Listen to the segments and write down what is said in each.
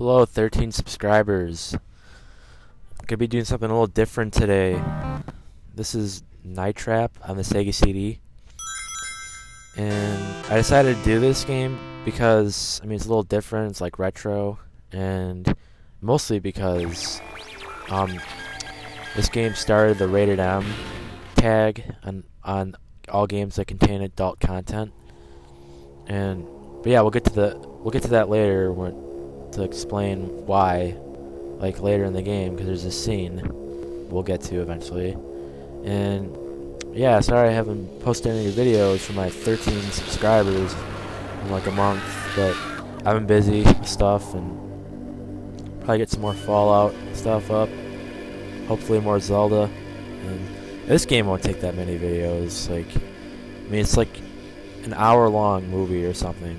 Hello, 13 subscribers. Gonna be doing something a little different today. This is Night Trap on the Sega CD. And I decided to do this game because, I mean, it's a little different, it's like retro, and mostly because um, this game started the rated M tag on, on all games that contain adult content. And, but yeah, we'll get to the, we'll get to that later when to explain why, like later in the game, because there's a scene we'll get to eventually. And yeah, sorry I haven't posted any videos for my 13 subscribers in like a month, but I've been busy with stuff and probably get some more Fallout stuff up. Hopefully more Zelda. And this game won't take that many videos. Like, I mean, it's like an hour-long movie or something.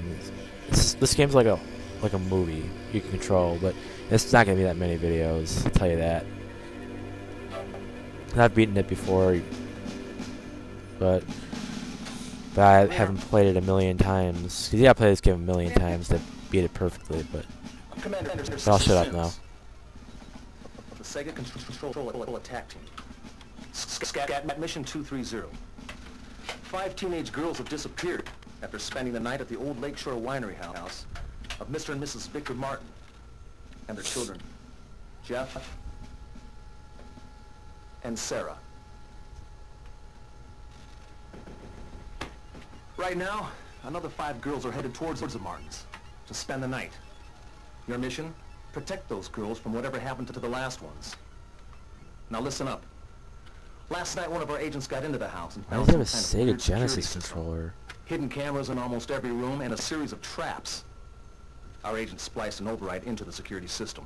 It's, this game's like a like a movie you can control, but it's not gonna be that many videos. I'll tell you that. I've beaten it before, but but I haven't played it a million times. Cause yeah, I played this game a million times to beat it perfectly, but, but I'll shut up now. The Sega Control Attack Team. Scat Mission 230. Five teenage girls have disappeared after spending the night at the old Lakeshore Winery House of Mr. and Mrs. Victor Martin and their children, Jeff and Sarah. Right now, another five girls are headed towards the Martins to spend the night. Your mission? Protect those girls from whatever happened to the last ones. Now listen up. Last night, one of our agents got into the house and found some kind of Sega Genesis controller? Hidden cameras in almost every room and a series of traps. Our agents spliced an override into the security system,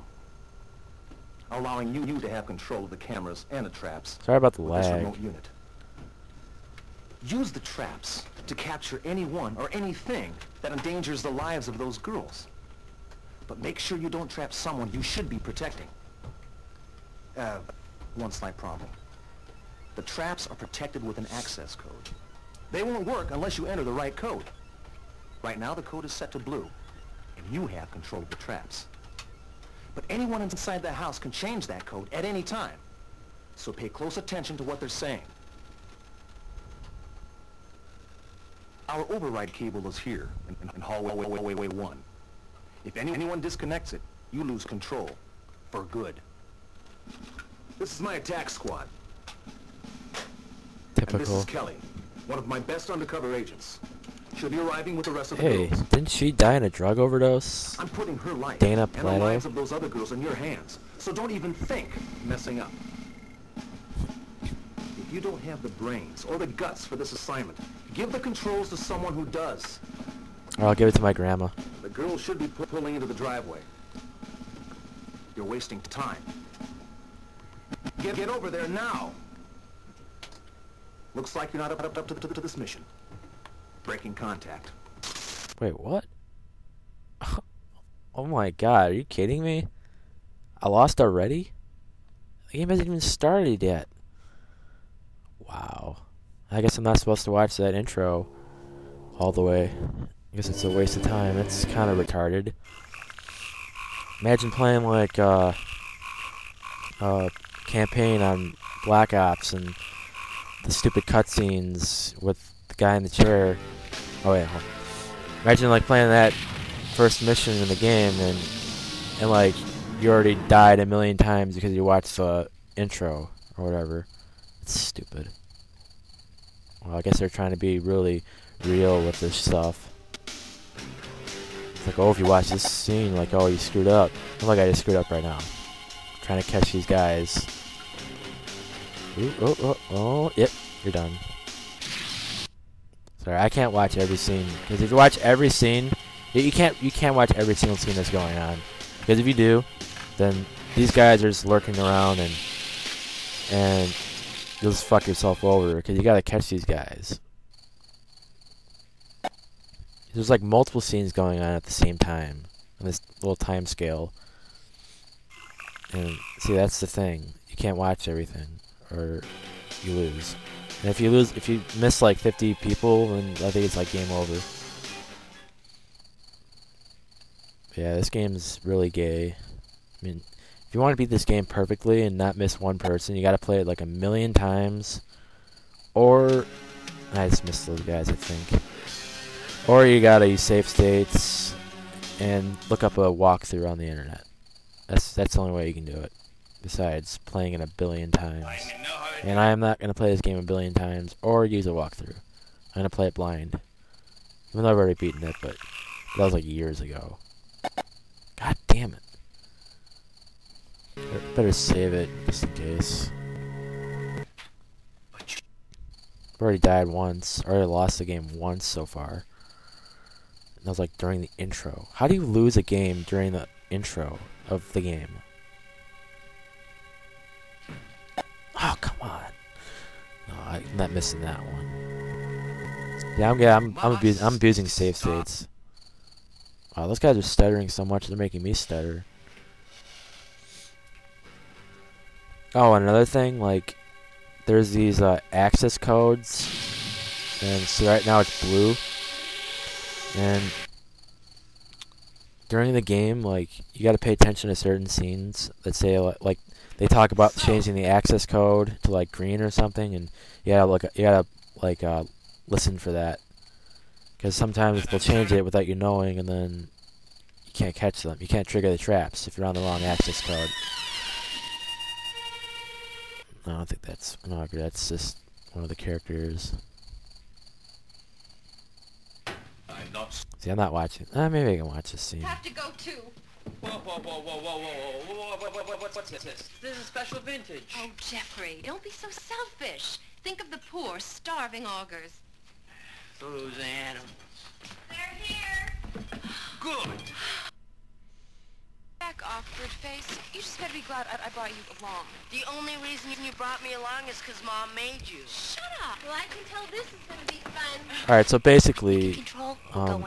allowing you, you to have control of the cameras and the traps Sorry about the with this remote unit. Use the traps to capture anyone or anything that endangers the lives of those girls. But make sure you don't trap someone you should be protecting. Uh, one slight problem. The traps are protected with an access code. They won't work unless you enter the right code. Right now, the code is set to blue, and you have control of the traps. But anyone inside the house can change that code at any time. So pay close attention to what they're saying. Our override cable is here, in, in hallway way, way, way, way one. If any, anyone disconnects it, you lose control. For good. This is my attack squad. And this Typical. is Kelly, one of my best undercover agents. She'll be arriving with the rest of the Hey, girls. didn't she die in a drug overdose? I'm putting her life Dana and the lives of those other girls in your hands. So don't even think messing up. If you don't have the brains or the guts for this assignment, give the controls to someone who does. Or I'll give it to my grandma. The girls should be pu- pulling into the driveway. You're wasting time. Get, get over there now. Looks like you're not up, up, up to, to, to this mission. Breaking contact. Wait, what? Oh my god, are you kidding me? I lost already? The game hasn't even started yet. Wow. I guess I'm not supposed to watch that intro all the way. I guess it's a waste of time. It's kind of retarded. Imagine playing like uh, a campaign on Black Ops and the stupid cutscenes with the guy in the chair. Oh yeah. Imagine like playing that first mission in the game and and like you already died a million times because you watched the intro or whatever. It's stupid. Well, I guess they're trying to be really real with this stuff. It's like, oh, if you watch this scene, like, oh, you screwed up. I'm like, I just screwed up right now. trying to catch these guys. Ooh, oh, oh, oh, yep, you're done. Sorry, I can't watch every scene because if you watch every scene, you, can't you can't watch every single scene that's going on. Because if you do, then these guys are just lurking around and and you'll just fuck yourself over because you gotta catch these guys. There's like multiple scenes going on at the same time on this little time scale. And see, that's the thing. You can't watch everything, or you lose. And if you lose, if you miss like 50 people, then I think it's like game over. Yeah, this game's really gay. I mean, if you want to beat this game perfectly and not miss one person, you got to play it like a million times. Or I just missed those guys, I think. Or you gotta use safe states and look up a walkthrough on the internet. That's that's the only way you can do it. Besides playing it a billion times. And I am not gonna play this game a billion times or use a walkthrough. I'm gonna play it blind. Even though I've already beaten it, but that was like years ago. God damn it. Better- Better save it just in case. I've already died once. I Already lost the game once so far. And that was like during the intro. How do you lose a game during the intro of the game? Oh come on! No, I'm not missing that one. Yeah, I'm yeah, I'm I'm, abus- I'm abusing save states. Wow, those guys are stuttering so much they're making me stutter. Oh, another thing, like, there's these uh, access codes, and so right now it's blue. And during the game, like, you got to pay attention to certain scenes that say like they talk about changing the access code to like green or something, and you gotta look, you gotta like uh, listen for that, because sometimes they'll change it without you knowing, and then you can't catch them. You can't trigger the traps if you're on the wrong access code. I don't think that's no, that's just one of the characters. I'm not. See, I'm not watching. Uh, maybe I can watch this scene. Have to go too. Whoa, whoa, whoa, whoa, whoa, whoa, whoa, whoa, whoa, whoa, whoa, what's this? This is special vintage. Oh, Jeffrey, don't be so selfish. Think of the poor, starving augurs. animals. They're here. Good. Back off, Face. You just better be glad I, I brought you along. The only reason you brought me along is 'cause Mom made you. Shut up. Well, I can tell this is going to be fun. Alright, so basically, Control, um,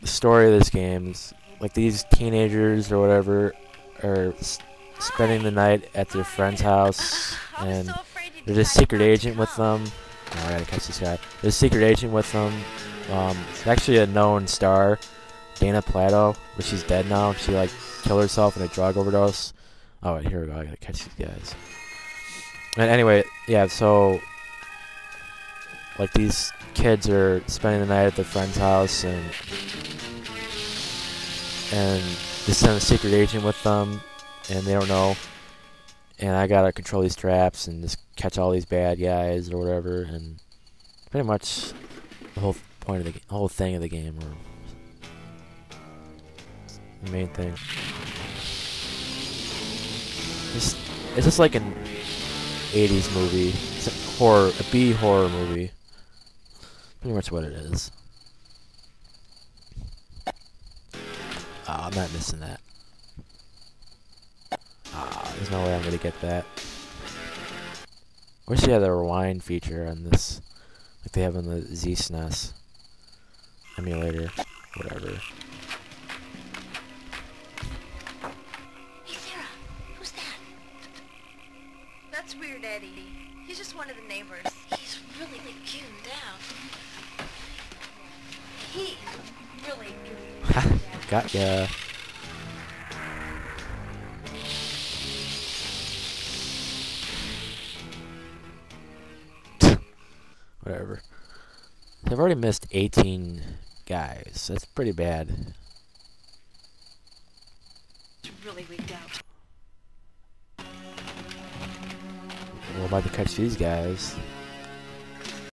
the story of this game is like these teenagers or whatever are s- spending the night at their friend's house, and so afraid you'd there's a secret agent with them. Oh, I gotta catch this guy. There's a secret agent with them. Um, it's actually a known star, Dana Plato, but she's dead now. She like killed herself in a drug overdose. Oh, wait, here we go. I gotta catch these guys. And anyway, yeah. So, like these kids are spending the night at their friend's house, and and they send a secret agent with them, and they don't know. And I gotta control these traps and just catch all these bad guys or whatever, and pretty much the whole point of the whole thing of the game, or the main thing. Just, it's just like an '80s movie, it's a horror, a B horror movie. Pretty much what it is. Ah, I'm not missing that. Ah, there's no way I'm gonna get that. Wish they had a rewind feature on this, like they have on the Z SNES emulator, whatever. Hey, Sarah, who's that? That's weird, Eddie. He's just one of the neighbors. He's really like, cute down. He really. Got ya. Whatever. I've already missed 18 guys. That's pretty bad. Really wigged out. We're about to catch these guys.